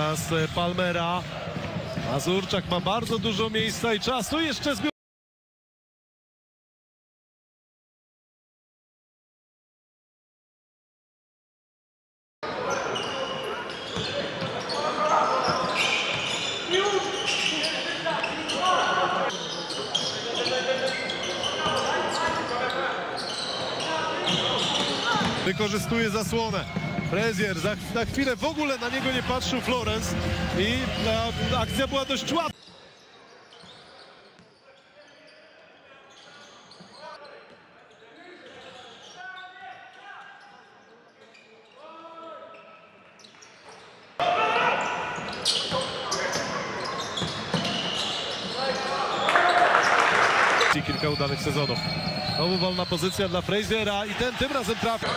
teraz e, Palmera. Mazurczak ma bardzo dużo miejsca i czasu. Jeszcze zbiór. Wykorzystuje zasłonę. Frezier za, chwilę w ogóle na niego nie patrzył Florence i e, akcja była dość. I kilka udanych sezonów. Znowu wolna pozycja dla Fraziera i ten tym razem trafił.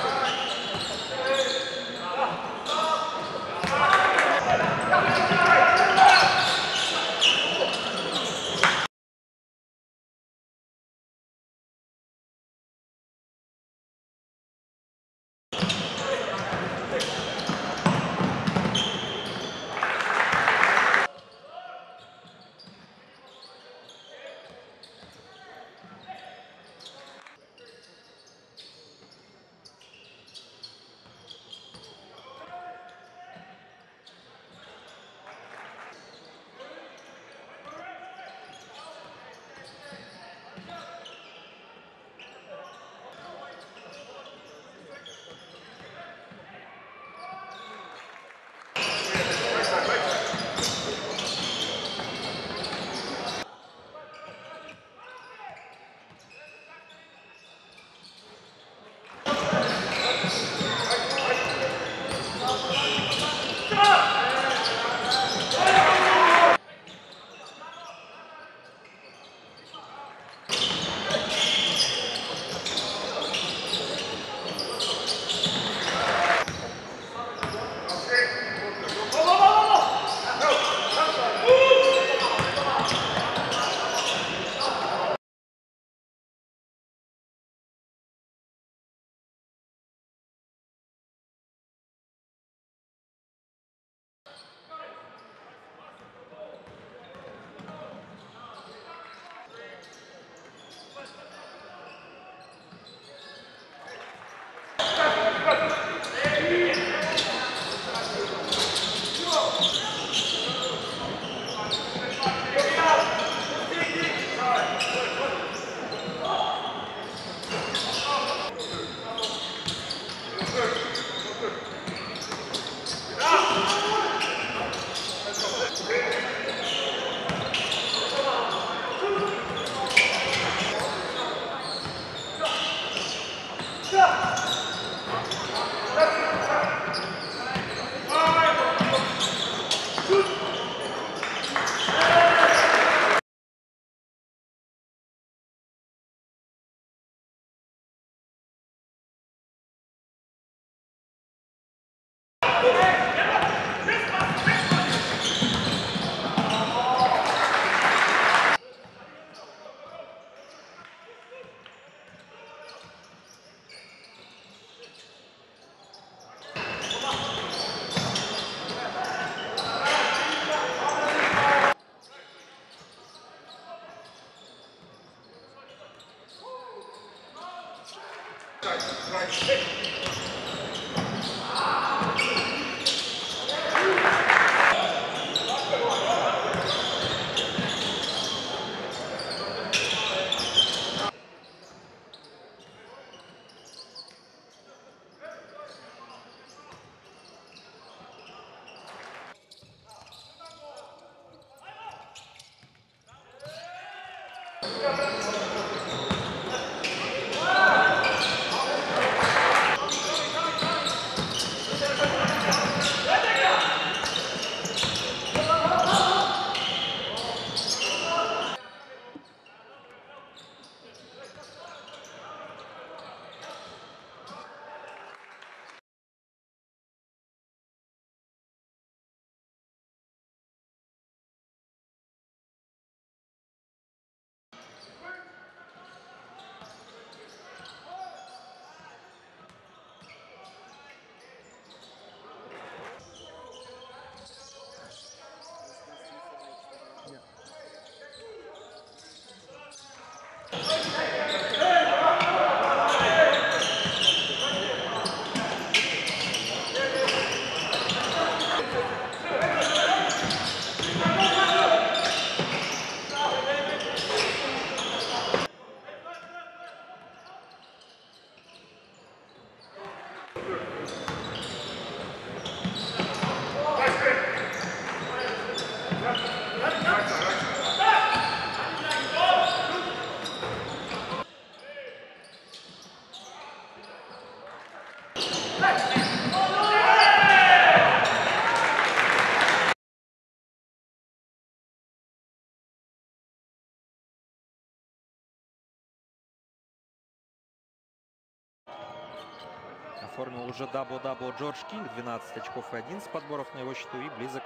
оформил уже дабл-дабл Джордж Кинг, 12 очков и 11 подборов на его счету и близок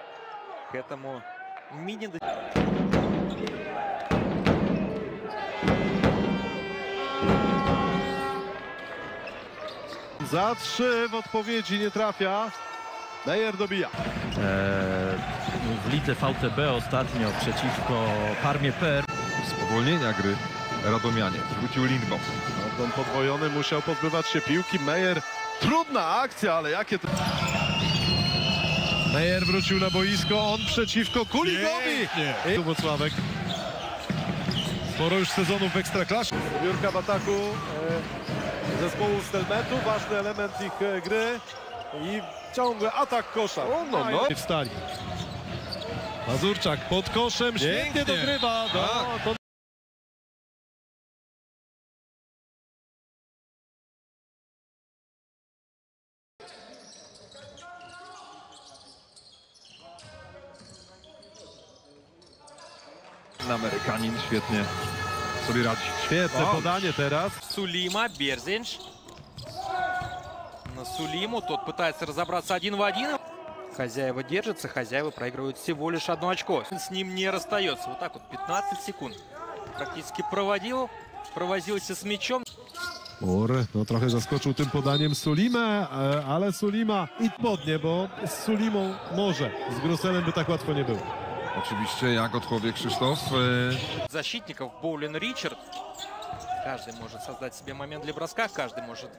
к этому мини Za trzy w odpowiedzi nie trafia. Meyer dobija. e, w lidze VTB ostatnio przeciwko Parmie Per. Spowolnienia gry Radomianie. Zwrócił Lindbaum. Gordon podwojony musiał pozbywać się piłki. Meyer, trudna akcja, ale jakie to... Meyer wrócił na boisko, on przeciwko Kuligowi. I Włocławek. Sporo już sezonów w Ekstraklasie. Zbiórka w ataku e, zespołu Stelmetu, ważny element ich e, gry i ciągły atak kosza. no, no. Wstali. Mazurczak pod koszem, świetnie dogrywa. No, świetnie sobie radzi. Świetne Wow. podanie teraz. Сулима, Берзинш. На Сулиму, тот пытается разобраться один в один. Хозяева держатся, хозяева проигрывают всего лишь одно очко. С ним не расстается. Вот так вот, 15 секунд. Практически проводил, провозился с мячом. Mur no, trochę zaskoczył tym podaniem Sulimę, e, ale Sulima i podnie, bo z Sulimą może. Z Gruselem by tak łatwo nie było. Oczywiście, jak odpowie Krzysztof. e, Защитников Боулин Ричард. Каждый может создать себе момент для броска, каждый может